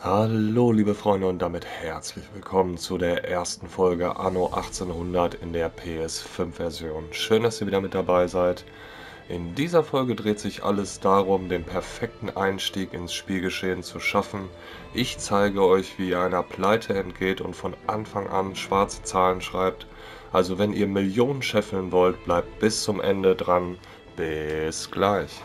Hallo liebe Freunde und damit herzlich willkommen zu der ersten Folge Anno 1800 in der PS5 Version. Schön, dass ihr wieder mit dabei seid. In dieser Folge dreht sich alles darum, den perfekten Einstieg ins Spielgeschehen zu schaffen. Ich zeige euch, wie ihr einer Pleite entgeht und von Anfang an schwarze Zahlen schreibt. Also wenn ihr Millionen scheffeln wollt, bleibt bis zum Ende dran. Bis gleich.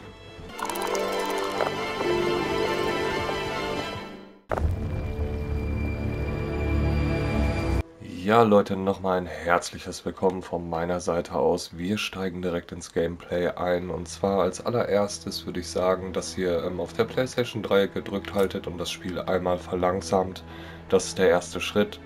Ja Leute, nochmal ein herzliches Willkommen von meiner Seite aus. Wir steigen direkt ins Gameplay ein und zwar als allererstes würde ich sagen, dass ihr ähm, auf der Playstation 3 gedrückt haltet und das Spiel einmal verlangsamt. Das ist der erste Schritt.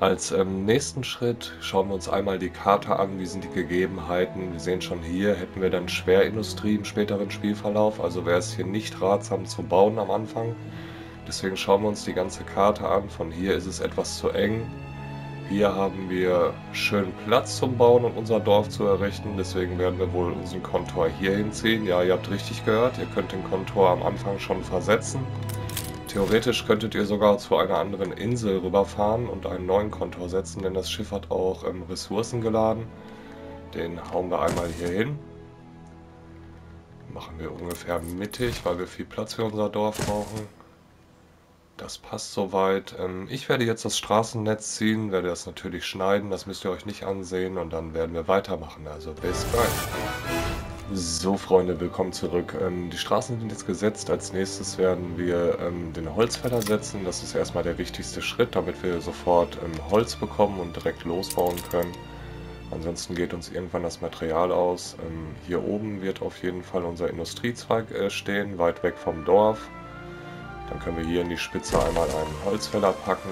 Als ähm, nächsten Schritt schauen wir uns einmal die Karte an, wie sind die Gegebenheiten. Wir sehen schon hier, hätten wir dann Schwerindustrie im späteren Spielverlauf, also wäre es hier nicht ratsam zu bauen am Anfang. Deswegen schauen wir uns die ganze Karte an. Von hier ist es etwas zu eng. Hier haben wir schön Platz zum Bauen und unser Dorf zu errichten, deswegen werden wir wohl unseren Kontor hier hinziehen. Ja, ihr habt richtig gehört, ihr könnt den Kontor am Anfang schon versetzen. Theoretisch könntet ihr sogar zu einer anderen Insel rüberfahren und einen neuen Kontor setzen, denn das Schiff hat auch ähm, Ressourcen geladen. Den hauen wir einmal hier hin. Machen wir ungefähr mittig, weil wir viel Platz für unser Dorf brauchen. Das passt soweit. Ähm, ich werde jetzt das Straßennetz ziehen, werde das natürlich schneiden, das müsst ihr euch nicht ansehen und dann werden wir weitermachen. Also bis gleich. So Freunde, willkommen zurück. Ähm, die Straßen sind jetzt gesetzt. Als nächstes werden wir ähm, den Holzfäller setzen. Das ist erstmal der wichtigste Schritt, damit wir sofort Holz bekommen und direkt losbauen können. Ansonsten geht uns irgendwann das Material aus. hier oben wird auf jeden Fall unser Industriezweig äh, stehen, weit weg vom Dorf. Dann können wir hier in die Spitze einmal einen Holzfäller packen.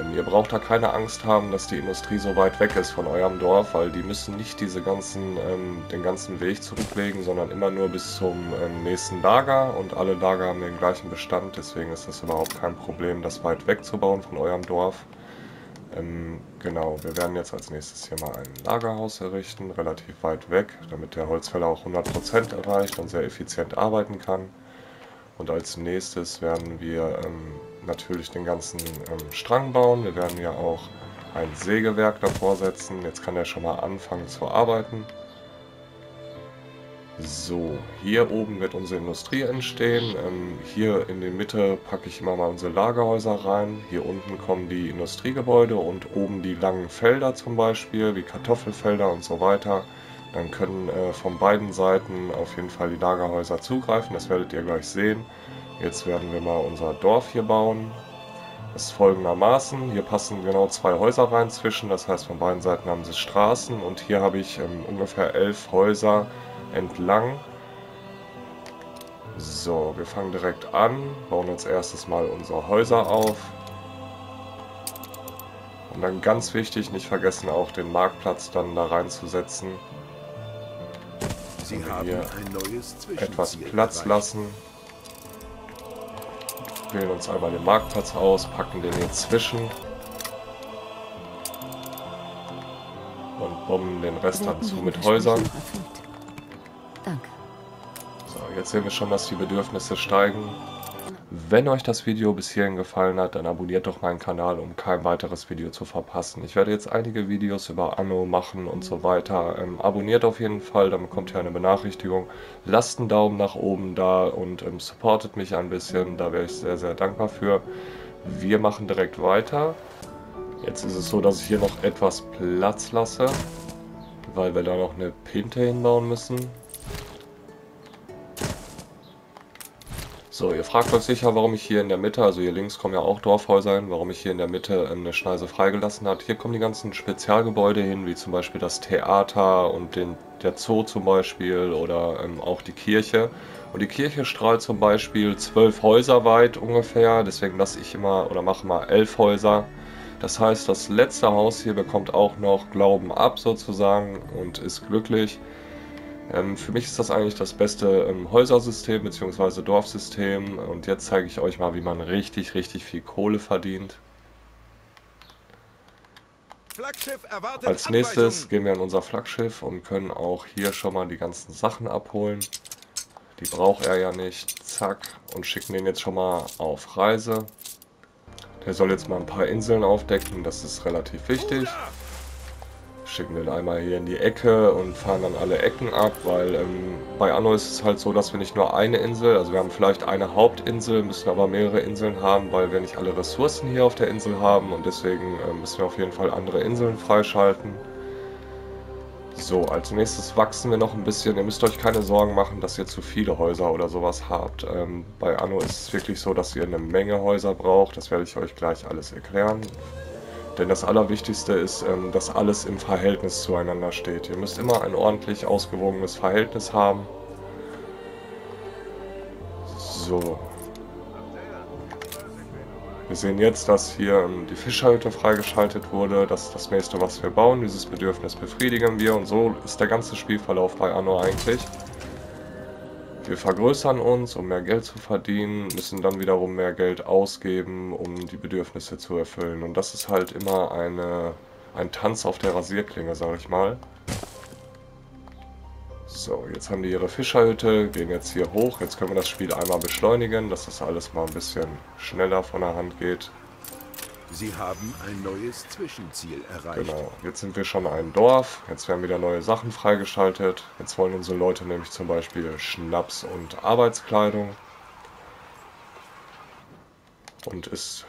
Ähm, ihr braucht da keine Angst haben, dass die Industrie so weit weg ist von eurem Dorf, weil die müssen nicht diese ganzen, ähm, den ganzen Weg zurücklegen, sondern immer nur bis zum ähm, nächsten Lager und alle Lager haben den gleichen Bestand, deswegen ist das überhaupt kein Problem, das weit wegzubauen von eurem Dorf. Ähm, genau, wir werden jetzt als nächstes hier mal ein Lagerhaus errichten, relativ weit weg, damit der Holzfäller auch 100% erreicht und sehr effizient arbeiten kann. Und als nächstes werden wir ähm, natürlich den ganzen ähm, Strang bauen. Wir werden ja auch ein Sägewerk davor setzen. Jetzt kann er schon mal anfangen zu arbeiten. So, hier oben wird unsere Industrie entstehen. Ähm, hier in der Mitte packe ich immer mal unsere Lagerhäuser rein. Hier unten kommen die Industriegebäude und oben die langen Felder zum Beispiel, wie Kartoffelfelder und so weiter. Dann können äh, von beiden Seiten auf jeden Fall die Lagerhäuser zugreifen, das werdet ihr gleich sehen. Jetzt werden wir mal unser Dorf hier bauen. Das ist folgendermaßen, hier passen genau zwei Häuser rein zwischen, das heißt von beiden Seiten haben sie Straßen und hier habe ich ähm, ungefähr elf Häuser entlang. So, wir fangen direkt an, bauen als erstes mal unsere Häuser auf. Und dann ganz wichtig, nicht vergessen auch den Marktplatz dann da reinzusetzen. Sie haben hier etwas Platz lassen. Wählen uns einmal den Marktplatz aus, packen den hier zwischen. Und bomben den Rest dann zu mit Häusern. Danke. So, jetzt sehen wir schon, dass die Bedürfnisse steigen. Wenn euch das Video bis hierhin gefallen hat, dann abonniert doch meinen Kanal, um kein weiteres Video zu verpassen. Ich werde jetzt einige Videos über Anno machen und so weiter. Ähm, abonniert auf jeden Fall, dann bekommt ihr eine Benachrichtigung. Lasst einen Daumen nach oben da und ähm, supportet mich ein bisschen, da wäre ich sehr, sehr dankbar für. Wir machen direkt weiter. Jetzt ist es so, dass ich hier noch etwas Platz lasse, weil wir da noch eine Pinte hinbauen müssen. So, ihr fragt euch sicher, warum ich hier in der Mitte, also hier links kommen ja auch Dorfhäuser hin, warum ich hier in der Mitte eine Schneise freigelassen habe. Hier kommen die ganzen Spezialgebäude hin, wie zum Beispiel das Theater und den, der Zoo zum Beispiel oder ähm, auch die Kirche. Und die Kirche strahlt zum Beispiel zwölf Häuser weit ungefähr, deswegen lasse ich immer oder mache mal elf Häuser. Das heißt, das letzte Haus hier bekommt auch noch Glauben ab sozusagen und ist glücklich. Ähm, für mich ist das eigentlich das beste ähm, Häusersystem bzw. Dorfsystem und jetzt zeige ich euch mal, wie man richtig, richtig viel Kohle verdient. Als nächstes gehen wir an unser Flaggschiff und können auch hier schon mal die ganzen Sachen abholen. Die braucht er ja nicht. Zack. Und schicken den jetzt schon mal auf Reise. Der soll jetzt mal ein paar Inseln aufdecken. Das ist relativ wichtig schicken den einmal hier in die Ecke und fahren dann alle Ecken ab, weil ähm, bei Anno ist es halt so, dass wir nicht nur eine Insel, also wir haben vielleicht eine Hauptinsel, müssen aber mehrere Inseln haben, weil wir nicht alle Ressourcen hier auf der Insel haben und deswegen äh, müssen wir auf jeden Fall andere Inseln freischalten. So, als nächstes wachsen wir noch ein bisschen. Ihr müsst euch keine Sorgen machen, dass ihr zu viele Häuser oder sowas habt. Ähm, bei Anno ist es wirklich so, dass ihr eine Menge Häuser braucht. Das werde ich euch gleich alles erklären. Denn das Allerwichtigste ist, ähm, dass alles im Verhältnis zueinander steht. Ihr müsst immer ein ordentlich ausgewogenes Verhältnis haben. So. Wir sehen jetzt, dass hier ähm, die Fischhütte freigeschaltet wurde. Das ist das nächste, was wir bauen. Dieses Bedürfnis befriedigen wir. Und so ist der ganze Spielverlauf bei Anno eigentlich. Wir vergrößern uns, um mehr Geld zu verdienen, müssen dann wiederum mehr Geld ausgeben, um die Bedürfnisse zu erfüllen. Und das ist halt immer eine, ein Tanz auf der Rasierklinge, sag ich mal. So, jetzt haben die ihre Fischerhütte, gehen jetzt hier hoch. Jetzt können wir das Spiel einmal beschleunigen, dass das alles mal ein bisschen schneller von der Hand geht. Sie haben ein neues Zwischenziel erreicht. Genau, jetzt sind wir schon ein Dorf, jetzt werden wieder neue Sachen freigeschaltet. Jetzt wollen unsere Leute nämlich zum Beispiel Schnaps und Arbeitskleidung. Und ist...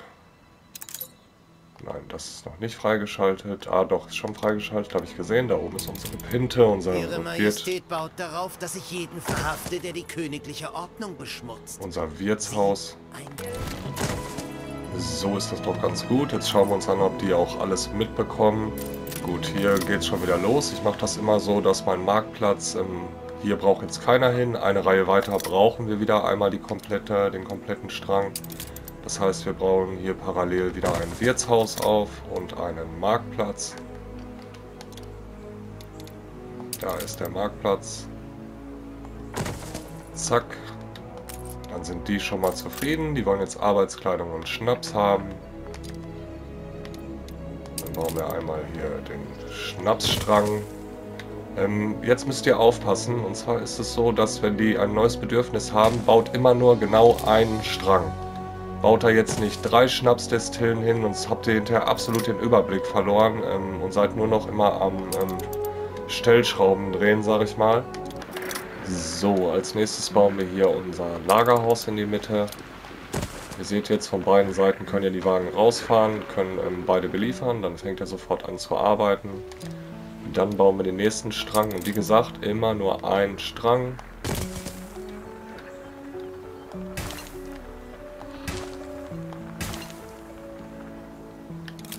Nein, das ist noch nicht freigeschaltet. Ah, doch, ist schon freigeschaltet, habe ich gesehen. Da oben ist unsere Pinte, unser Ihre Majestät baut darauf, dass ich jeden verhafte, der die königliche Ordnung beschmutzt. Unser Wirtshaus. So ist das doch ganz gut. Jetzt schauen wir uns an, ob die auch alles mitbekommen. Gut, hier geht es schon wieder los. Ich mache das immer so, dass mein Marktplatz, ähm, hier braucht jetzt keiner hin. Eine Reihe weiter brauchen wir wieder einmal die komplette, den kompletten Strang. Das heißt, wir bauen hier parallel wieder ein Wirtshaus auf und einen Marktplatz. Da ist der Marktplatz. Zack, dann sind die schon mal zufrieden. Die wollen jetzt Arbeitskleidung und Schnaps haben. Dann bauen wir einmal hier den Schnapsstrang. Ähm, jetzt müsst ihr aufpassen. Und zwar ist es so, dass wenn die ein neues Bedürfnis haben, baut immer nur genau einen Strang. Baut da jetzt nicht drei Schnapsdestillen hin, sonst habt ihr hinterher absolut den Überblick verloren ähm, und seid nur noch immer am ähm, Stellschrauben drehen, sag ich mal. So, als nächstes bauen wir hier unser Lagerhaus in die Mitte. Ihr seht jetzt, von beiden Seiten können ja die Wagen rausfahren, können ähm, beide beliefern, dann fängt er sofort an zu arbeiten. Dann bauen wir den nächsten Strang und wie gesagt, immer nur ein Strang.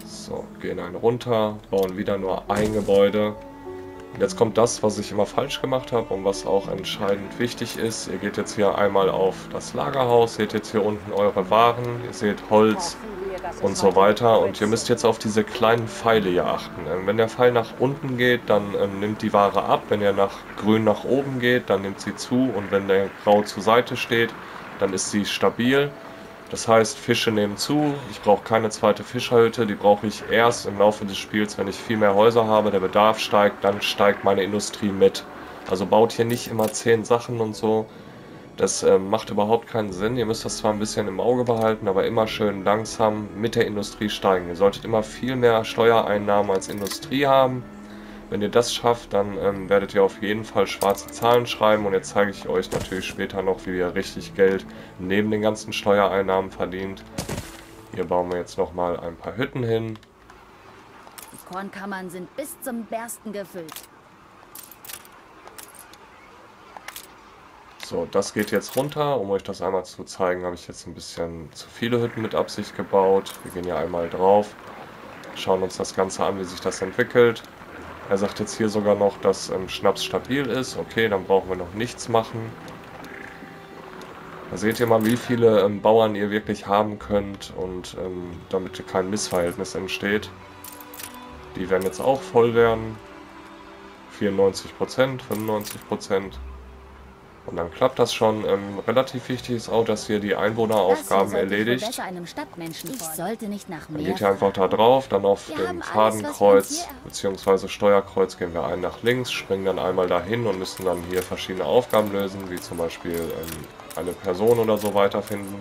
So, gehen einen runter, bauen wieder nur ein Gebäude. Jetzt kommt das, was ich immer falsch gemacht habe und was auch entscheidend wichtig ist. Ihr geht jetzt hier einmal auf das Lagerhaus, seht jetzt hier unten eure Waren, ihr seht Holz und so weiter. Und ihr müsst jetzt auf diese kleinen Pfeile hier achten. Ähm, wenn der Pfeil nach unten geht, dann ähm, nimmt die Ware ab. Wenn er nach grün nach oben geht, dann nimmt sie zu. Und wenn der grau zur Seite steht, dann ist sie stabil. Das heißt, Fische nehmen zu. Ich brauche keine zweite Fischhütte. Die brauche ich erst im Laufe des Spiels, wenn ich viel mehr Häuser habe. Der Bedarf steigt, dann steigt meine Industrie mit. Also baut hier nicht immer zehn Sachen und so. Das äh, macht überhaupt keinen Sinn. Ihr müsst das zwar ein bisschen im Auge behalten, aber immer schön langsam mit der Industrie steigen. Ihr solltet immer viel mehr Steuereinnahmen als Industrie haben. Wenn ihr das schafft, dann ähm, werdet ihr auf jeden Fall schwarze Zahlen schreiben und jetzt zeige ich euch natürlich später noch, wie ihr richtig Geld neben den ganzen Steuereinnahmen verdient. Hier bauen wir jetzt nochmal ein paar Hütten hin. Die Kornkammern sind bis zum Bersten gefüllt. So, das geht jetzt runter. Um euch das einmal zu zeigen, habe ich jetzt ein bisschen zu viele Hütten mit Absicht gebaut. Wir gehen hier einmal drauf, schauen uns das Ganze an, wie sich das entwickelt. Er sagt jetzt hier sogar noch, dass ähm, Schnaps stabil ist. Okay, dann brauchen wir noch nichts machen. Da seht ihr mal, wie viele ähm, Bauern ihr wirklich haben könnt und ähm, damit kein Missverhältnis entsteht. Die werden jetzt auch voll werden. 94%, 95%. Und dann klappt das schon. Ähm, relativ wichtig ist auch, dass ihr die Einwohneraufgaben erledigt. Ich sollte nicht nach Dann geht ihr einfach da drauf, dann auf wir dem Fadenkreuz bzw. Steuerkreuz gehen wir ein nach links, springen dann einmal dahin und müssen dann hier verschiedene Aufgaben lösen, wie zum Beispiel ähm, eine Person oder so weiterfinden.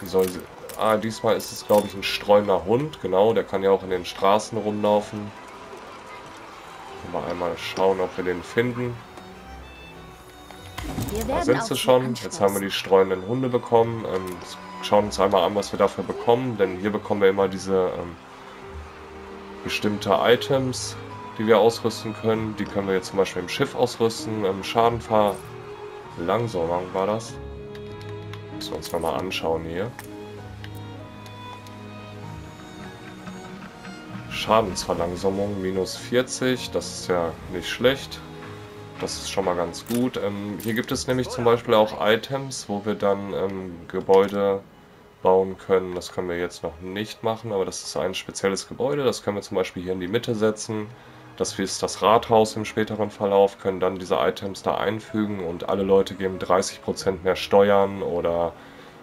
Wie soll sie... Ah, diesmal ist es glaube ich ein streunender Hund, genau, der kann ja auch in den Straßen rumlaufen. Mal einmal schauen, ob wir den finden. Da sind sie schon. Jetzt haben wir die streunenden Hunde bekommen. Ähm, schauen uns einmal an, was wir dafür bekommen. Denn hier bekommen wir immer diese ähm, bestimmte Items, die wir ausrüsten können. Die können wir jetzt zum Beispiel im Schiff ausrüsten. Ähm, Schadenverlangsamung war das. Müssen wir uns nochmal anschauen hier. Schadensverlangsamung minus 40, das ist ja nicht schlecht. Das ist schon mal ganz gut. Ähm, hier gibt es nämlich zum Beispiel auch Items, wo wir dann ähm, Gebäude bauen können. Das können wir jetzt noch nicht machen, aber das ist ein spezielles Gebäude. Das können wir zum Beispiel hier in die Mitte setzen. Das ist das Rathaus im späteren Verlauf, können dann diese Items da einfügen und alle Leute geben 30% mehr Steuern oder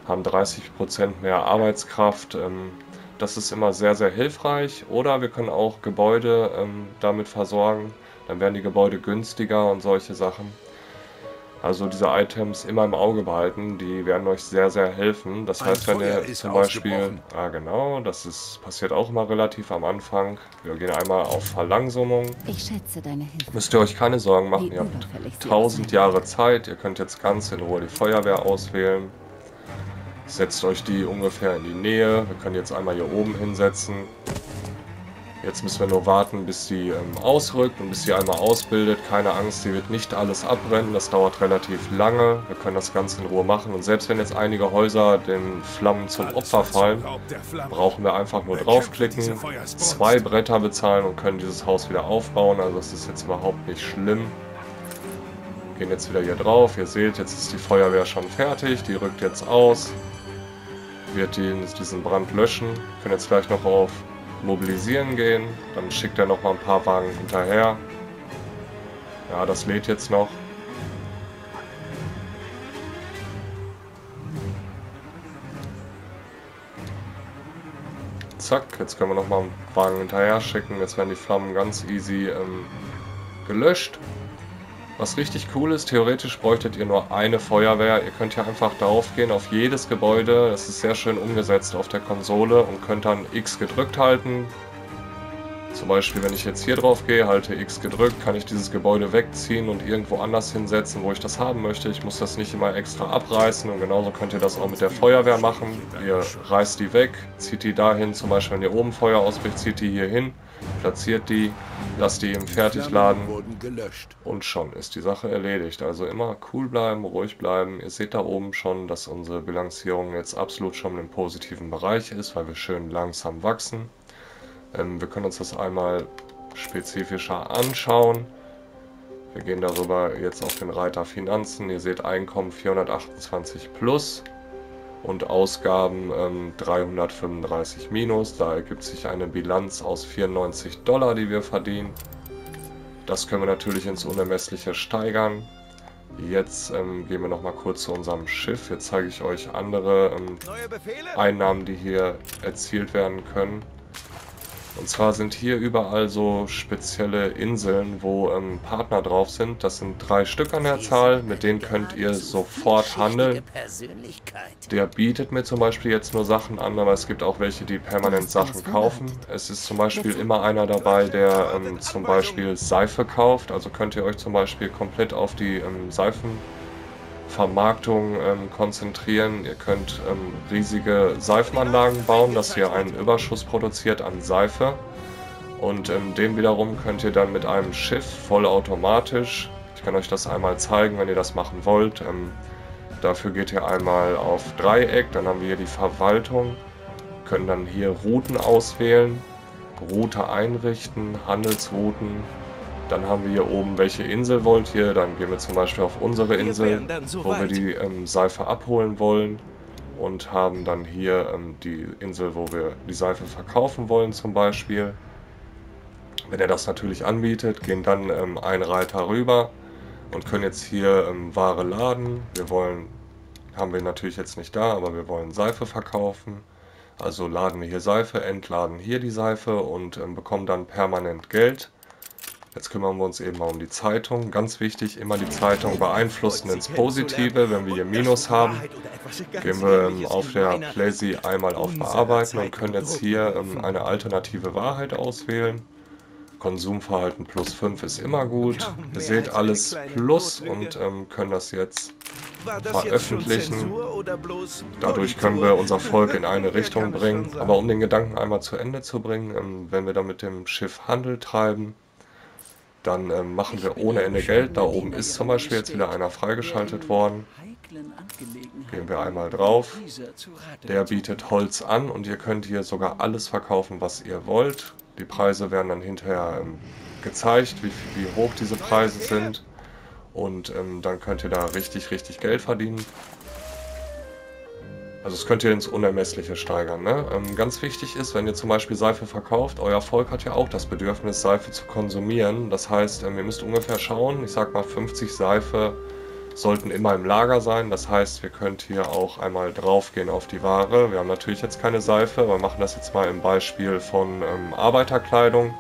haben 30% mehr Arbeitskraft. Ähm, das ist immer sehr, sehr hilfreich. Oder wir können auch Gebäude ähm, damit versorgen, dann werden die Gebäude günstiger und solche Sachen. Also diese Items immer im Auge behalten, die werden euch sehr, sehr helfen. Das Ein heißt, wenn Feuer ihr zum Beispiel... Ah genau, das ist passiert auch immer relativ am Anfang. Wir gehen einmal auf Verlangsamung. Ich schätze deine Hilfe. Müsst ihr euch keine Sorgen machen, ihr habt 1000 Jahre Zeit. Ihr könnt jetzt ganz in Ruhe die Feuerwehr auswählen. Setzt euch die ungefähr in die Nähe. Wir können jetzt einmal hier oben hinsetzen. Jetzt müssen wir nur warten, bis sie ähm, ausrückt und bis sie einmal ausbildet. Keine Angst, sie wird nicht alles abbrennen. Das dauert relativ lange. Wir können das Ganze in Ruhe machen. Und selbst wenn jetzt einige Häuser den Flammen zum Opfer fallen, brauchen wir einfach nur draufklicken, zwei Bretter bezahlen und können dieses Haus wieder aufbauen. Also das ist jetzt überhaupt nicht schlimm. Gehen jetzt wieder hier drauf. Ihr seht, jetzt ist die Feuerwehr schon fertig. Die rückt jetzt aus. Wird diesen Brand löschen. Wir können jetzt gleich noch auf mobilisieren gehen. Dann schickt er noch mal ein paar Wagen hinterher. Ja, das lädt jetzt noch. Zack, jetzt können wir noch mal einen Wagen hinterher schicken. Jetzt werden die Flammen ganz easy ähm, gelöscht. Was richtig cool ist, theoretisch bräuchtet ihr nur eine Feuerwehr. Ihr könnt hier einfach drauf gehen auf jedes Gebäude. Das ist sehr schön umgesetzt auf der Konsole und könnt dann X gedrückt halten. Zum Beispiel, wenn ich jetzt hier drauf gehe, halte X gedrückt, kann ich dieses Gebäude wegziehen und irgendwo anders hinsetzen, wo ich das haben möchte. Ich muss das nicht immer extra abreißen und genauso könnt ihr das auch mit der Feuerwehr machen. Ihr reißt die weg, zieht die dahin, zum Beispiel wenn ihr oben Feuer ausbricht, zieht die hier hin platziert die, lasst die im Fertigladen und schon ist die Sache erledigt. Also immer cool bleiben, ruhig bleiben. Ihr seht da oben schon, dass unsere Bilanzierung jetzt absolut schon im positiven Bereich ist, weil wir schön langsam wachsen. Ähm, wir können uns das einmal spezifischer anschauen. Wir gehen darüber jetzt auf den Reiter Finanzen. Ihr seht Einkommen 428 plus und Ausgaben ähm, 335 minus. Da ergibt sich eine Bilanz aus 94 Dollar, die wir verdienen. Das können wir natürlich ins Unermessliche steigern. Jetzt ähm, gehen wir noch mal kurz zu unserem Schiff. Jetzt zeige ich euch andere ähm, Einnahmen, die hier erzielt werden können. Und zwar sind hier überall so spezielle Inseln, wo ähm, Partner drauf sind. Das sind drei Stück an der Zahl, mit denen könnt ihr sofort handeln. Der bietet mir zum Beispiel jetzt nur Sachen an, aber es gibt auch welche, die permanent Sachen kaufen. Es ist zum Beispiel immer einer dabei, der ähm, zum Beispiel Seife kauft. Also könnt ihr euch zum Beispiel komplett auf die ähm, Seifen Vermarktung ähm, konzentrieren. Ihr könnt ähm, riesige Seifenanlagen bauen, dass ihr einen Überschuss produziert an Seife. Und ähm, den wiederum könnt ihr dann mit einem Schiff vollautomatisch, ich kann euch das einmal zeigen, wenn ihr das machen wollt. Ähm, dafür geht ihr einmal auf Dreieck, dann haben wir hier die Verwaltung, können dann hier Routen auswählen, Route einrichten, Handelsrouten, dann haben wir hier oben, welche Insel wollt ihr. Dann gehen wir zum Beispiel auf unsere Insel, so wo wir die ähm, Seife abholen wollen. Und haben dann hier ähm, die Insel, wo wir die Seife verkaufen wollen zum Beispiel. Wenn er das natürlich anbietet, gehen dann ähm, ein Reiter rüber, und können jetzt hier ähm, Ware laden. Wir wollen, haben wir natürlich jetzt nicht da, aber wir wollen Seife verkaufen. Also laden wir hier Seife, entladen hier die Seife und ähm, bekommen dann permanent Geld. Jetzt kümmern wir uns eben mal um die Zeitung. Ganz wichtig, immer die Zeitung beeinflussen ins Positive. Wenn wir hier Minus haben, gehen wir ähm, auf der Playsee einmal auf Bearbeiten und können jetzt hier ähm, eine alternative Wahrheit auswählen. Konsumverhalten plus 5 ist immer gut. Ihr seht alles plus und ähm, können das jetzt veröffentlichen. Dadurch können wir unser Volk in eine Richtung bringen. Aber um den Gedanken einmal zu Ende zu bringen, ähm, wenn wir dann mit dem Schiff Handel treiben, dann ähm, machen wir ohne Ende Geld. Da oben ist zum Beispiel jetzt wieder einer freigeschaltet worden. Gehen wir einmal drauf. Der bietet Holz an und ihr könnt hier sogar alles verkaufen, was ihr wollt. Die Preise werden dann hinterher ähm, gezeigt, wie, wie, hoch diese Preise sind. Und ähm, dann könnt ihr da richtig, richtig Geld verdienen. Also das könnt ihr ins Unermessliche steigern. Ne? Ähm, ganz wichtig ist, wenn ihr zum Beispiel Seife verkauft, euer Volk hat ja auch das Bedürfnis, Seife zu konsumieren. Das heißt, ähm, ihr müsst ungefähr schauen, ich sag mal 50 Seife sollten immer im Lager sein. Das heißt, wir könnt hier auch einmal draufgehen auf die Ware. Wir haben natürlich jetzt keine Seife, aber machen das jetzt mal im Beispiel von ähm, Arbeiterkleidung.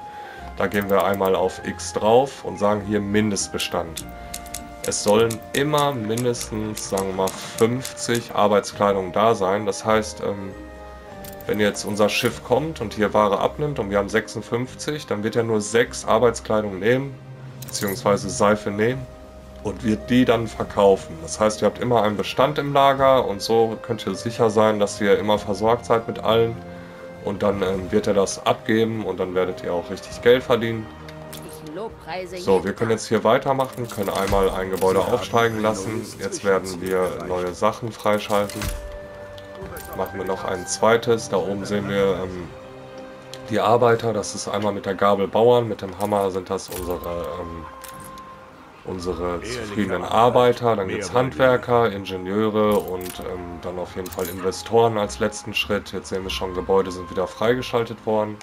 Da gehen wir einmal auf X drauf und sagen hier Mindestbestand. Es sollen immer mindestens, sagen wir mal, 50 Arbeitskleidung da sein. Das heißt, ähm, wenn jetzt unser Schiff kommt und hier Ware abnimmt und wir haben 56, dann wird er nur 6 Arbeitskleidung nehmen, beziehungsweise Seife nehmen und wird die dann verkaufen. Das heißt, ihr habt immer einen Bestand im Lager und so könnt ihr sicher sein, dass ihr immer versorgt seid mit allen. Und dann ähm, wird er das abgeben und dann werdet ihr auch richtig Geld verdienen. So, wir können jetzt hier weitermachen, können einmal ein Gebäude aufsteigen lassen. Jetzt werden wir neue Sachen freischalten. Machen wir noch ein zweites. Da oben sehen wir ähm, die Arbeiter. Das ist einmal mit der Gabel Bauern, mit dem Hammer sind das unsere ähm, unsere zufriedenen Arbeiter, dann gibt es Handwerker, Ingenieure und ähm, dann auf jeden Fall Investoren als letzten Schritt. Jetzt sehen wir schon, Gebäude sind wieder freigeschaltet worden.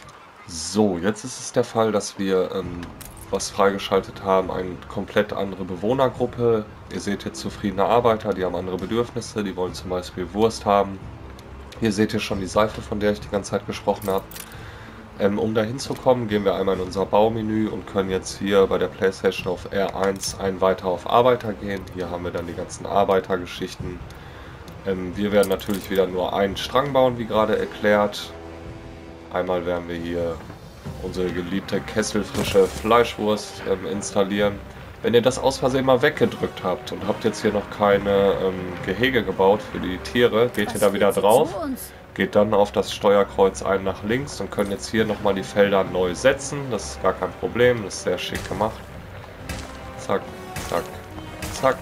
So, jetzt ist es der Fall, dass wir ähm, was freigeschaltet haben, eine komplett andere Bewohnergruppe. Ihr seht hier zufriedene Arbeiter, die haben andere Bedürfnisse, die wollen zum Beispiel Wurst haben. Hier seht ihr schon die Seife, von der ich die ganze Zeit gesprochen habe. Ähm, um da hinzukommen, gehen wir einmal in unser Baumenü und können jetzt hier bei der Playstation auf R1 ein weiter auf Arbeiter gehen. Hier haben wir dann die ganzen Arbeitergeschichten. Ähm, wir werden natürlich wieder nur einen Strang bauen, wie gerade erklärt. Einmal werden wir hier unsere geliebte kesselfrische Fleischwurst ähm, installieren. Wenn ihr das aus Versehen mal weggedrückt habt und habt jetzt hier noch keine ähm, Gehege gebaut für die Tiere, geht Was ihr da wieder drauf geht dann auf das Steuerkreuz ein nach links und können jetzt hier nochmal die Felder neu setzen. Das ist gar kein Problem, das ist sehr schick gemacht. Zack, zack, zack.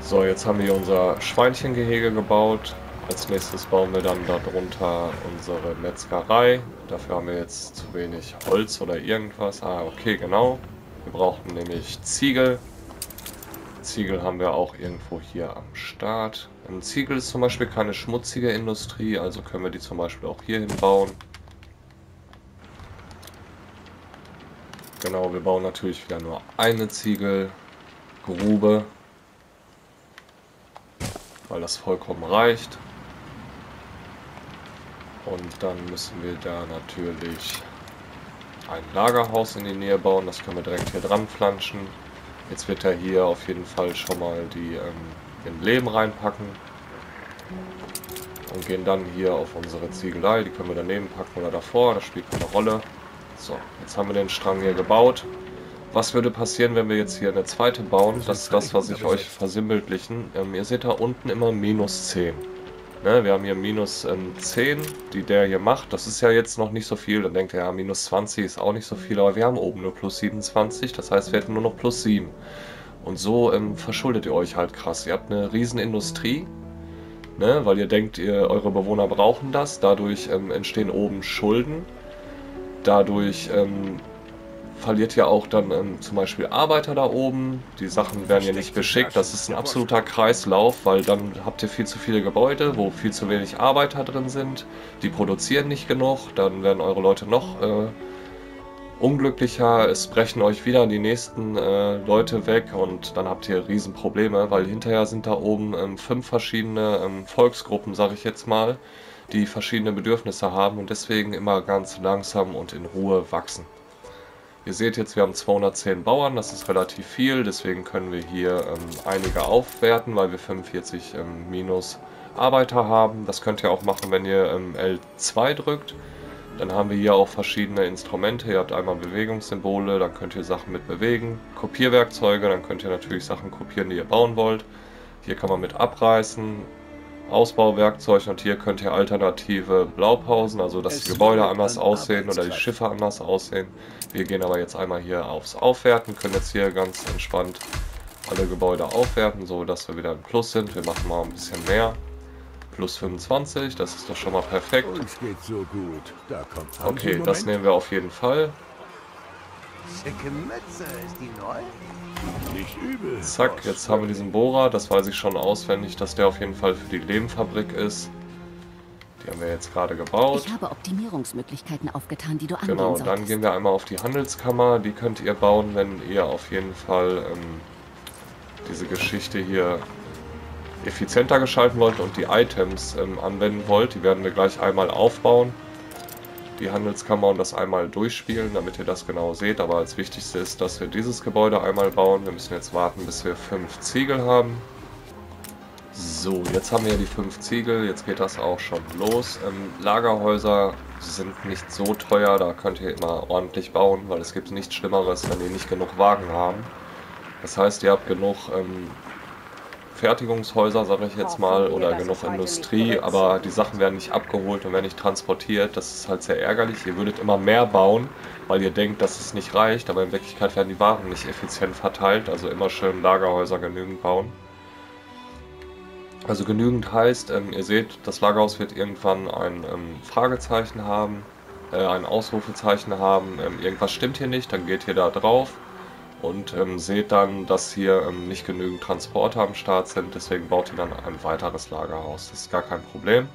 So, jetzt haben wir unser Schweinchengehege gebaut. Als nächstes bauen wir dann darunter unsere Metzgerei. Dafür haben wir jetzt zu wenig Holz oder irgendwas. Ah, okay, genau. Wir brauchen nämlich Ziegel. Ziegel haben wir auch irgendwo hier am Start. Ein Ziegel ist zum Beispiel keine schmutzige Industrie, also können wir die zum Beispiel auch hier hinbauen. Genau, wir bauen natürlich wieder nur eine Ziegelgrube, weil das vollkommen reicht. Und dann müssen wir da natürlich ein Lagerhaus in die Nähe bauen. Das können wir direkt hier dran flanschen. Jetzt wird er hier auf jeden Fall schon mal die ähm, den Leben reinpacken. Und gehen dann hier auf unsere Ziegelei. Die können wir daneben packen oder davor. Das spielt keine Rolle. So, jetzt haben wir den Strang hier gebaut. Was würde passieren, wenn wir jetzt hier eine zweite bauen? Das ist das, was ich euch versinnbildlichen. Ähm, ihr seht da unten immer minus 10. Ne, wir haben hier minus ähm, 10, die der hier macht. Das ist ja jetzt noch nicht so viel. Dann denkt ihr, ja, minus 20 ist auch nicht so viel. Aber wir haben oben nur plus 27. Das heißt, wir hätten nur noch plus 7. Und so ähm, verschuldet ihr euch halt krass. Ihr habt eine riesen Industrie, ne, weil ihr denkt, ihr, eure Bewohner brauchen das. Dadurch ähm, entstehen oben Schulden. Dadurch ähm, verliert ihr auch dann ähm, zum Beispiel Arbeiter da oben. Die Sachen werden ja nicht beschickt. Das ist ein absoluter Kreislauf, weil dann habt ihr viel zu viele Gebäude, wo viel zu wenig Arbeiter drin sind. Die produzieren nicht genug. Dann werden eure Leute noch... Äh, unglücklicher, es brechen euch wieder die nächsten äh, Leute weg und dann habt ihr Riesenprobleme, weil hinterher sind da oben ähm, fünf verschiedene ähm, Volksgruppen, sage ich jetzt mal, die verschiedene Bedürfnisse haben und deswegen immer ganz langsam und in Ruhe wachsen. Ihr seht jetzt, wir haben 210 Bauern, das ist relativ viel, deswegen können wir hier ähm, einige aufwerten, weil wir 45 ähm, minus Arbeiter haben. Das könnt ihr auch machen, wenn ihr ähm, L2 drückt. Dann haben wir hier auch verschiedene Instrumente. Ihr habt einmal Bewegungssymbole, dann könnt ihr Sachen mit bewegen. Kopierwerkzeuge, dann könnt ihr natürlich Sachen kopieren, die ihr bauen wollt. Hier kann man mit abreißen, Ausbauwerkzeug und hier könnt ihr alternative Blaupausen, also dass die Gebäude anders aussehen oder die Schiffe anders aussehen. Wir gehen aber jetzt einmal hier aufs Aufwerten, können jetzt hier ganz entspannt alle Gebäude aufwerten, so dass wir wieder im Plus sind. Wir machen mal ein bisschen mehr. Plus 25, das ist doch schon mal perfekt. Uns geht so gut. Da kommt Okay, das nehmen wir auf jeden Fall. Schicke Mütze, ist die neu? Nicht übel. Zack, jetzt haben wir diesen Bohrer. Das weiß ich schon auswendig, dass der auf jeden Fall für die Lehmfabrik ist. Die haben wir jetzt gerade gebaut. Ich habe Optimierungsmöglichkeiten aufgetan, die du angehen Genau, solltest. dann gehen wir einmal auf die Handelskammer. Die könnt ihr bauen, wenn ihr auf jeden Fall ähm, diese Geschichte hier effizienter gestalten wollt und die Items ähm, anwenden wollt. Die werden wir gleich einmal aufbauen. Die Handelskammer und das einmal durchspielen, damit ihr das genau seht. Aber als wichtigste ist, dass wir dieses Gebäude einmal bauen. Wir müssen jetzt warten, bis wir fünf Ziegel haben. So, jetzt haben wir die fünf Ziegel, jetzt geht das auch schon los. Ähm, Lagerhäuser sind nicht so teuer, da könnt ihr immer ordentlich bauen, weil es gibt nichts Schlimmeres, wenn ihr nicht genug Wagen haben. Das heißt, ihr habt genug ähm, Fertigungshäuser, sage ich jetzt mal, oder genug Industrie, aber die Sachen werden nicht abgeholt und werden nicht transportiert. Das ist halt sehr ärgerlich. Ihr würdet immer mehr bauen, weil ihr denkt, dass es nicht reicht, aber in Wirklichkeit werden die Waren nicht effizient verteilt, also immer schön Lagerhäuser genügend bauen. Also genügend heißt, ähm, ihr seht, das Lagerhaus wird irgendwann ein ähm, Fragezeichen haben, äh, ein Ausrufezeichen haben, ähm, irgendwas stimmt hier nicht, dann geht ihr da drauf und ähm, seht dann, dass hier ähm, nicht genügend Transporter am Start sind, deswegen baut ihr dann ein weiteres Lagerhaus. Das ist gar kein Problem.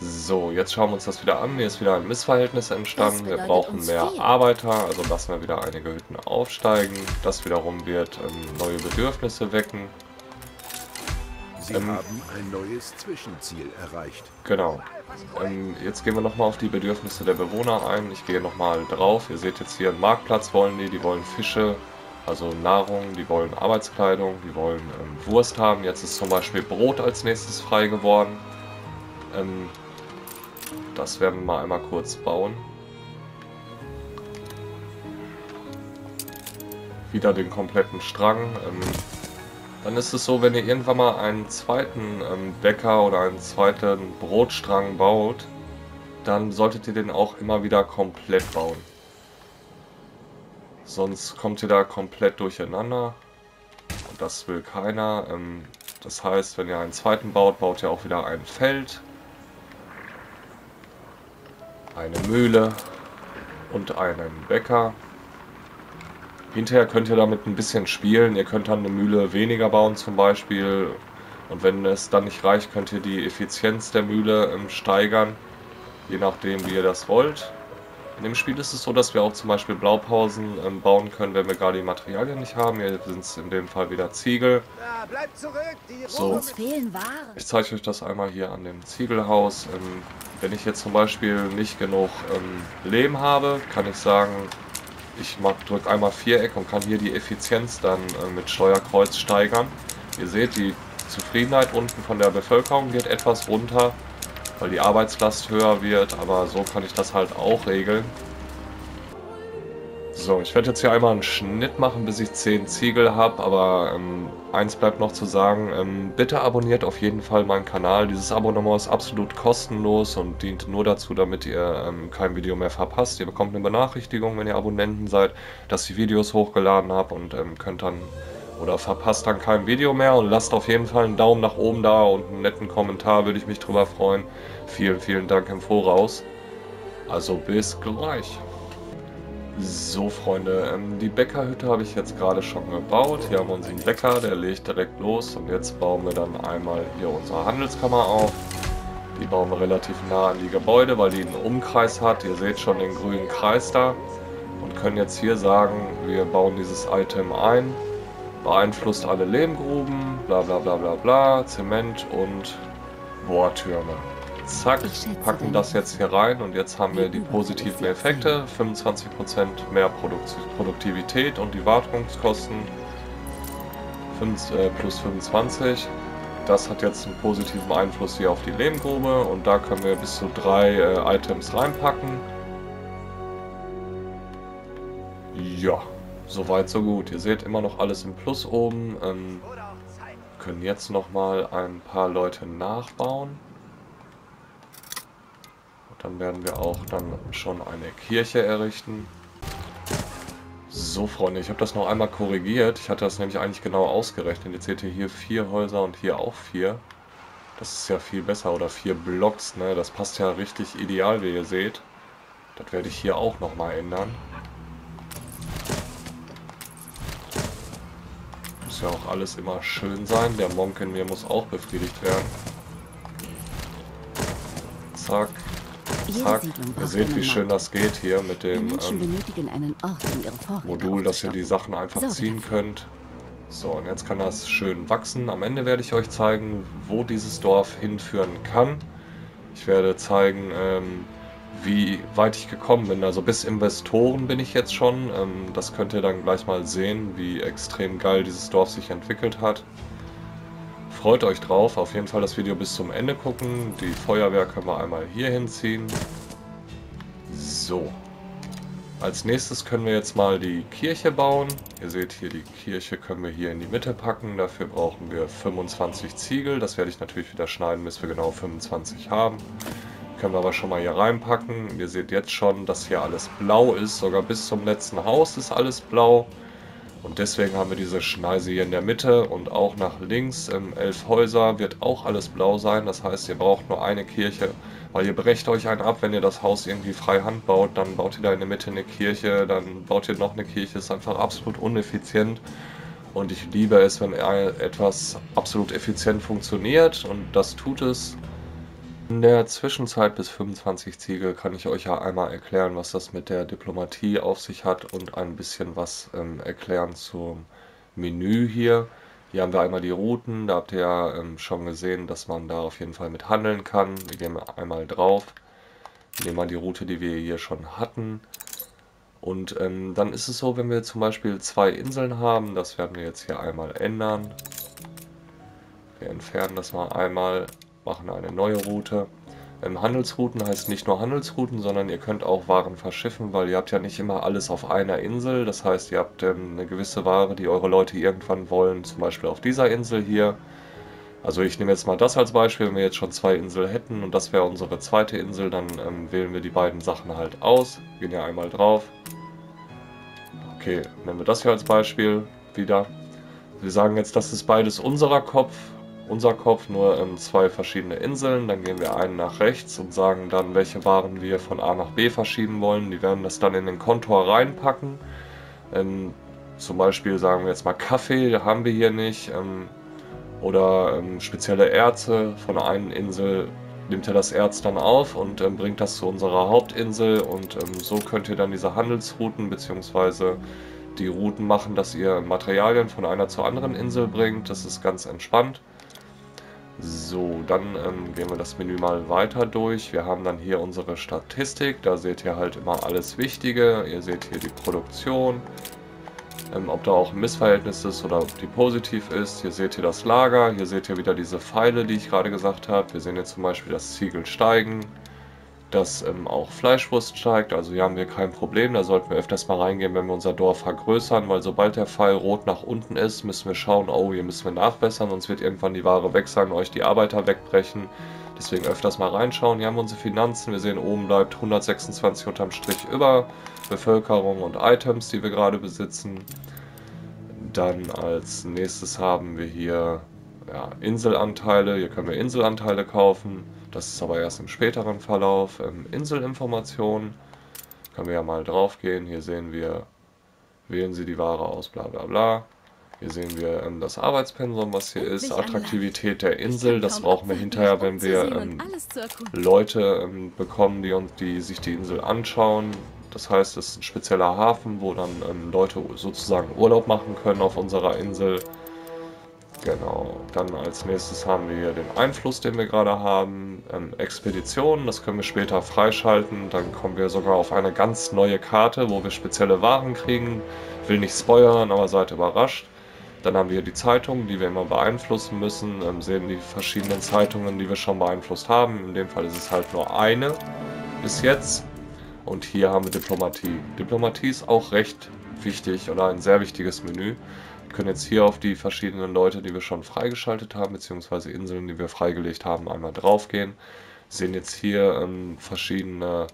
So, jetzt schauen wir uns das wieder an. Hier ist wieder ein Missverhältnis entstanden. Wir brauchen mehr viel. Arbeiter, also lassen wir wieder einige Hütten aufsteigen. Das wiederum wird ähm, neue Bedürfnisse wecken. Sie Ähm, haben ein neues Zwischenziel erreicht. Genau. Ähm, jetzt gehen wir nochmal auf die Bedürfnisse der Bewohner ein. Ich gehe nochmal drauf. Ihr seht jetzt hier einen Marktplatz wollen die. Die wollen Fische, also Nahrung. Die wollen Arbeitskleidung. Die wollen ähm, Wurst haben. Jetzt ist zum Beispiel Brot als nächstes frei geworden. Ähm, das werden wir mal einmal kurz bauen. Wieder den kompletten Strang. Dann ist es so, wenn ihr irgendwann mal einen zweiten ähm, Bäcker oder einen zweiten Brotstrang baut, dann solltet ihr den auch immer wieder komplett bauen. Sonst kommt ihr da komplett durcheinander. Und das will keiner. Ähm, das heißt, wenn ihr einen zweiten baut, baut ihr auch wieder ein Feld, eine Mühle und einen Bäcker. Hinterher könnt ihr damit ein bisschen spielen. Ihr könnt dann eine Mühle weniger bauen zum Beispiel. Und wenn es dann nicht reicht, könnt ihr die Effizienz der Mühle ähm, steigern. Je nachdem, wie ihr das wollt. In dem Spiel ist es so, dass wir auch zum Beispiel Blaupausen ähm, bauen können, wenn wir gerade die Materialien nicht haben. Hier sind es in dem Fall wieder Ziegel. So. Ich zeige euch das einmal hier an dem Ziegelhaus. Ähm, wenn ich jetzt zum Beispiel nicht genug Lehm habe, kann ich sagen, ich drücke einmal Viereck und kann hier die Effizienz dann äh, mit Steuerkreuz steigern. Ihr seht, die Zufriedenheit unten von der Bevölkerung geht etwas runter, weil die Arbeitslast höher wird, aber so kann ich das halt auch regeln. So, ich werde jetzt hier einmal einen Schnitt machen, bis ich 10 Ziegel habe, aber ähm, eins bleibt noch zu sagen, ähm, bitte abonniert auf jeden Fall meinen Kanal. Dieses Abonnement ist absolut kostenlos und dient nur dazu, damit ihr ähm, kein Video mehr verpasst. Ihr bekommt eine Benachrichtigung, wenn ihr Abonnenten seid, dass ich Videos hochgeladen habe und ähm, könnt dann oder verpasst dann kein Video mehr und lasst auf jeden Fall einen Daumen nach oben da und einen netten Kommentar, würde ich mich drüber freuen. Vielen, vielen Dank im Voraus. Also bis gleich. So, Freunde, ähm, die Bäckerhütte habe ich jetzt gerade schon gebaut. Hier haben wir unseren Bäcker, der legt direkt los. Und jetzt bauen wir dann einmal hier unsere Handelskammer auf. Die bauen wir relativ nah an die Gebäude, weil die einen Umkreis hat. Ihr seht schon den grünen Kreis da. Und können jetzt hier sagen, wir bauen dieses Item ein. Beeinflusst alle Lehmgruben, bla bla bla bla bla, Zement und Bohrtürme. Zack, packen das jetzt hier rein und jetzt haben wir die positiven Effekte. 25% mehr Produkt Produktivität und die Wartungskosten 5, äh, plus 25. Das hat jetzt einen positiven Einfluss hier auf die Lehmgrube und da können wir bis zu drei äh, Items reinpacken. Ja, soweit so gut. Ihr seht immer noch alles im Plus oben. Ähm, können jetzt nochmal ein paar Leute nachbauen. Dann werden wir auch dann schon eine Kirche errichten. So, Freunde, ich habe das noch einmal korrigiert. Ich hatte das nämlich eigentlich genau ausgerechnet. Jetzt seht ihr hier vier Häuser und hier auch vier. Das ist ja viel besser. Oder vier Blocks, ne? Das passt ja richtig ideal, wie ihr seht. Das werde ich hier auch nochmal ändern. Muss ja auch alles immer schön sein. Der Monk in mir muss auch befriedigt werden. Zack. Zack. Ihr seht, wie schön das geht hier mit dem ähm, Modul, dass ihr die Sachen einfach ziehen könnt. So, und jetzt kann das schön wachsen. Am Ende werde ich euch zeigen, wo dieses Dorf hinführen kann. Ich werde zeigen, ähm, wie weit ich gekommen bin. Also bis Investoren bin ich jetzt schon. Ähm, das könnt ihr dann gleich mal sehen, wie extrem geil dieses Dorf sich entwickelt hat. Freut euch drauf, auf jeden Fall das Video bis zum Ende gucken. Die Feuerwehr können wir einmal hier hinziehen. So. Als nächstes können wir jetzt mal die Kirche bauen. Ihr seht hier, die Kirche können wir hier in die Mitte packen. Dafür brauchen wir 25 Ziegel. Das werde ich natürlich wieder schneiden, bis wir genau 25 haben. Können wir aber schon mal hier reinpacken. Ihr seht jetzt schon, dass hier alles blau ist. Sogar bis zum letzten Haus ist alles blau. Und deswegen haben wir diese Schneise hier in der Mitte und auch nach links im Elf Häuser wird auch alles blau sein. Das heißt, ihr braucht nur eine Kirche, weil ihr brecht euch einen ab, wenn ihr das Haus irgendwie frei Hand baut. Dann baut ihr da in der Mitte eine Kirche, dann baut ihr noch eine Kirche. Ist einfach absolut uneffizient. Und ich liebe es, wenn etwas absolut effizient funktioniert und das tut es. In der Zwischenzeit bis 25 Ziegel kann ich euch ja einmal erklären, was das mit der Diplomatie auf sich hat und ein bisschen was ähm, erklären zum Menü hier. Hier haben wir einmal die Routen, da habt ihr ja ähm, schon gesehen, dass man da auf jeden Fall mit handeln kann. Wir gehen einmal drauf, nehmen mal die Route, die wir hier schon hatten. Und ähm, dann ist es so, wenn wir zum Beispiel zwei Inseln haben, das werden wir jetzt hier einmal ändern. Wir entfernen das mal einmal machen eine neue Route. Ähm, Handelsrouten heißt nicht nur Handelsrouten, sondern ihr könnt auch Waren verschiffen, weil ihr habt ja nicht immer alles auf einer Insel. Das heißt, ihr habt ähm, eine gewisse Ware, die eure Leute irgendwann wollen, zum Beispiel auf dieser Insel hier. Also ich nehme jetzt mal das als Beispiel, wenn wir jetzt schon zwei Inseln hätten und das wäre unsere zweite Insel, dann ähm, wählen wir die beiden Sachen halt aus, gehen ja einmal drauf. Okay, nehmen wir das hier als Beispiel wieder. Wir sagen jetzt, das ist beides unserer Kopf unser Kopf nur ähm, zwei verschiedene Inseln. Dann gehen wir einen nach rechts und sagen dann, welche Waren wir von A nach B verschieben wollen. Die werden das dann in den Kontor reinpacken. Ähm, zum Beispiel sagen wir jetzt mal Kaffee, haben wir hier nicht. Ähm, oder ähm, spezielle Erze von einer Insel nimmt er das Erz dann auf und ähm, bringt das zu unserer Hauptinsel. Und ähm, so könnt ihr dann diese Handelsrouten bzw die Routen machen, dass ihr Materialien von einer zur anderen Insel bringt. Das ist ganz entspannt. So, dann ähm, gehen wir das Menü mal weiter durch. Wir haben dann hier unsere Statistik. Da seht ihr halt immer alles Wichtige. Ihr seht hier die Produktion. Ähm, ob da auch ein Missverhältnis ist oder ob die positiv ist. Hier seht ihr das Lager. Hier seht ihr wieder diese Pfeile, die ich gerade gesagt habe. Wir sehen jetzt zum Beispiel das Ziegel steigen dass ähm, auch Fleischwurst steigt. Also hier haben wir kein Problem. Da sollten wir öfters mal reingehen, wenn wir unser Dorf vergrößern, weil sobald der Pfeil rot nach unten ist, müssen wir schauen, oh, hier müssen wir nachbessern, sonst wird irgendwann die Ware weg sein und euch die Arbeiter wegbrechen. Deswegen öfters mal reinschauen. Hier haben wir unsere Finanzen. Wir sehen, oben bleibt 126 unterm Strich über Bevölkerung und Items, die wir gerade besitzen. Dann als nächstes haben wir hier ja, Inselanteile. Hier können wir Inselanteile kaufen. Das ist aber erst im späteren Verlauf. Ähm, Inselinformationen können wir ja mal drauf gehen. Hier sehen wir, wählen Sie die Ware aus, bla bla bla. Hier sehen wir ähm, das Arbeitspensum, was hier ist. Attraktivität der Insel. Das brauchen wir hinterher, wenn wir ähm. Leute ähm, bekommen, die, uns, die sich die Insel anschauen. Das heißt, es ist ein spezieller Hafen, wo dann ähm, Leute sozusagen Urlaub machen können auf unserer Insel. Genau, dann als nächstes haben wir hier den Einfluss, den wir gerade haben. Ähm, Expeditionen, das können wir später freischalten. Dann kommen wir sogar auf eine ganz neue Karte, wo wir spezielle Waren kriegen. Will nicht spoilern, aber seid überrascht. Dann haben wir hier die Zeitungen, die wir immer beeinflussen müssen. Ähm, sehen die verschiedenen Zeitungen, die wir schon beeinflusst haben. In dem Fall ist es halt nur eine bis jetzt. Und hier haben wir Diplomatie. Diplomatie ist auch recht wichtig oder ein sehr wichtiges Menü. Wir können jetzt hier auf die verschiedenen Leute, die wir schon freigeschaltet haben, beziehungsweise Inseln, die wir freigelegt haben, einmal draufgehen. Sehen jetzt hier ähm, verschiedene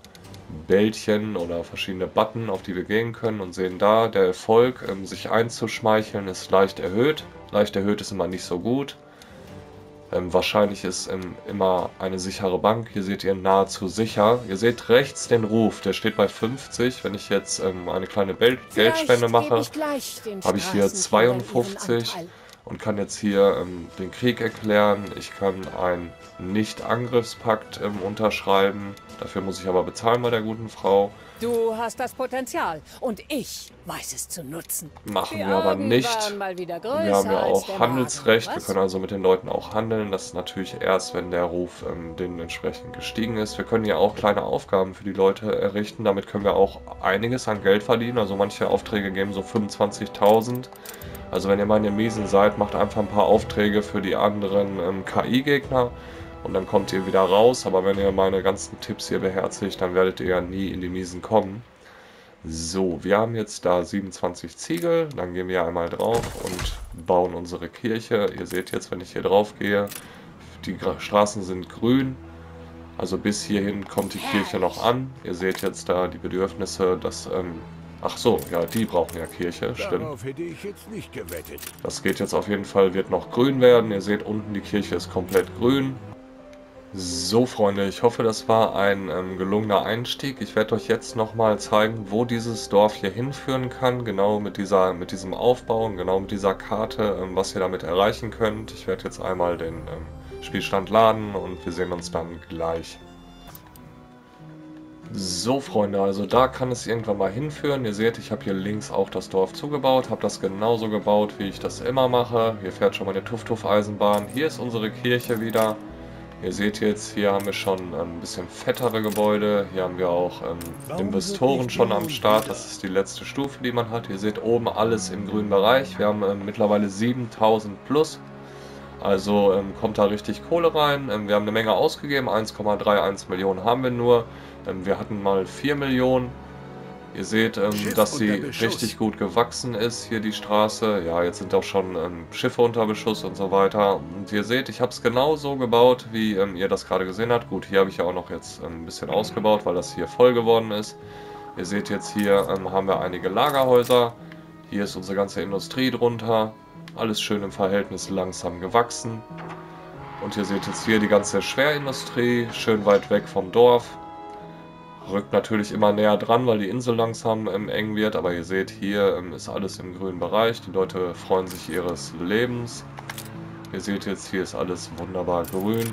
Bällchen oder verschiedene Button, auf die wir gehen können und sehen da, der Erfolg, ähm, sich einzuschmeicheln, ist leicht erhöht. Leicht erhöht ist immer nicht so gut. Ähm, wahrscheinlich ist ähm, immer eine sichere Bank. Hier seht ihr nahezu sicher. Ihr seht rechts den Ruf, der steht bei 50. Wenn ich jetzt ähm, eine kleine Bel Geldspende mache, habe ich hier 52 und kann jetzt hier ähm, den Krieg erklären. Ich kann einen Nicht-Angriffspakt ähm, unterschreiben. Dafür muss ich aber bezahlen bei der guten Frau. Du hast das Potenzial und ich weiß es zu nutzen. Machen wir aber nicht. Wir haben ja auch Handelsrecht, Magen, wir können also mit den Leuten auch handeln. Das ist natürlich erst, wenn der Ruf ähm, dementsprechend gestiegen ist. Wir können ja auch kleine Aufgaben für die Leute errichten. Damit können wir auch einiges an Geld verdienen. Also manche Aufträge geben so 25.000. Also wenn ihr mal in den Miesen seid, macht einfach ein paar Aufträge für die anderen ähm, KI-Gegner und dann kommt ihr wieder raus. Aber wenn ihr meine ganzen Tipps hier beherzigt, dann werdet ihr ja nie in die Miesen kommen. So, wir haben jetzt da 27 Ziegel, dann gehen wir einmal drauf und bauen unsere Kirche. Ihr seht jetzt, wenn ich hier drauf gehe, die Straßen sind grün, also bis hierhin kommt die Kirche noch an. Ihr seht jetzt da die Bedürfnisse, dass, ähm, ach so, ja, die brauchen ja Kirche, stimmt. Das geht jetzt auf jeden Fall, wird noch grün werden. Ihr seht unten, die Kirche ist komplett grün. So, Freunde, ich hoffe, das war ein ähm, gelungener Einstieg. Ich werde euch jetzt nochmal zeigen, wo dieses Dorf hier hinführen kann. Genau mit, dieser, mit diesem Aufbau und genau mit dieser Karte, ähm, was ihr damit erreichen könnt. Ich werde jetzt einmal den ähm, Spielstand laden und wir sehen uns dann gleich. So, Freunde, also da kann es irgendwann mal hinführen. Ihr seht, ich habe hier links auch das Dorf zugebaut, habe das genauso gebaut, wie ich das immer mache. Hier fährt schon mal eine Tuff-Tuff-Eisenbahn. Hier ist unsere Kirche wieder. Ihr seht jetzt, hier haben wir schon ein bisschen fettere Gebäude. Hier haben wir auch ähm, Investoren schon am Start. Das ist die letzte Stufe, die man hat. Ihr seht oben alles im grünen Bereich. Wir haben ähm, mittlerweile 7000 plus. Also ähm, kommt da richtig Kohle rein. Ähm, wir haben eine Menge ausgegeben. 1,31 Millionen haben wir nur. Ähm, wir hatten mal 4 Millionen. Ihr seht, ähm, dass sie richtig gut gewachsen ist, hier die Straße. Ja, jetzt sind auch schon ähm, Schiffe unter Beschuss und so weiter. Und ihr seht, ich habe es genau so gebaut, wie ähm, ihr das gerade gesehen habt. Gut, hier habe ich ja auch noch jetzt ähm, ein bisschen ausgebaut, weil das hier voll geworden ist. Ihr seht jetzt hier ähm, haben wir einige Lagerhäuser. Hier ist unsere ganze Industrie drunter. Alles schön im Verhältnis langsam gewachsen. Und ihr seht jetzt hier die ganze Schwerindustrie, schön weit weg vom Dorf. Rückt natürlich immer näher dran, weil die Insel langsam ähm, eng wird. Aber ihr seht, hier ähm, ist alles im grünen Bereich. Die Leute freuen sich ihres Lebens. Ihr seht jetzt, hier ist alles wunderbar grün.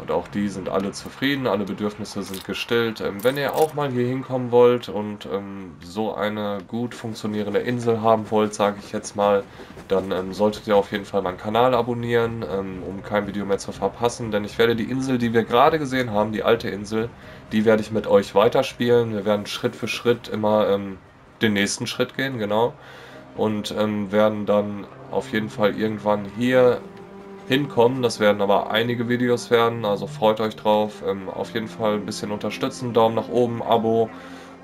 Und auch die sind alle zufrieden, alle Bedürfnisse sind gestillt. Ähm, wenn ihr auch mal hier hinkommen wollt und ähm, so eine gut funktionierende Insel haben wollt, sage ich jetzt mal, dann ähm, solltet ihr auf jeden Fall meinen Kanal abonnieren, ähm, um kein Video mehr zu verpassen. Denn ich werde die Insel, die wir gerade gesehen haben, die alte Insel, die werde ich mit euch weiterspielen. Wir werden Schritt für Schritt immer ähm, den nächsten Schritt gehen, genau. Und ähm, werden dann auf jeden Fall irgendwann hier hinkommen. Das werden aber einige Videos werden, also freut euch drauf. Ähm, auf jeden Fall ein bisschen unterstützen, Daumen nach oben, Abo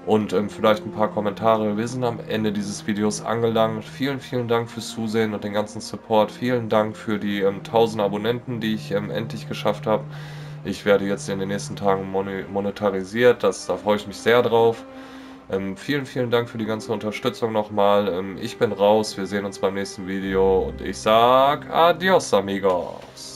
und ähm, vielleicht ein paar Kommentare. Wir sind am Ende dieses Videos angelangt. Vielen, vielen Dank fürs Zusehen und den ganzen Support. Vielen Dank für die ähm, 1000 Abonnenten, die ich ähm, endlich geschafft habe. Ich werde jetzt in den nächsten Tagen monetarisiert, das, da freue ich mich sehr drauf. Ähm, vielen, vielen Dank für die ganze Unterstützung nochmal. Ähm, ich bin raus, wir sehen uns beim nächsten Video und ich sag Adios, amigos.